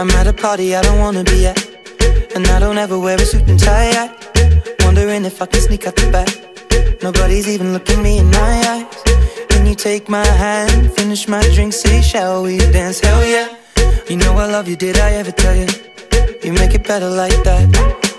I'm at a party I don't wanna be at. And I don't ever wear a suit and tie. yet. wondering if I can sneak out the back. Nobody's even looking me in my eyes. Can you take my hand, finish my drink, say, shall we dance? Hell yeah. You know I love you, did I ever tell you? You make it better like that.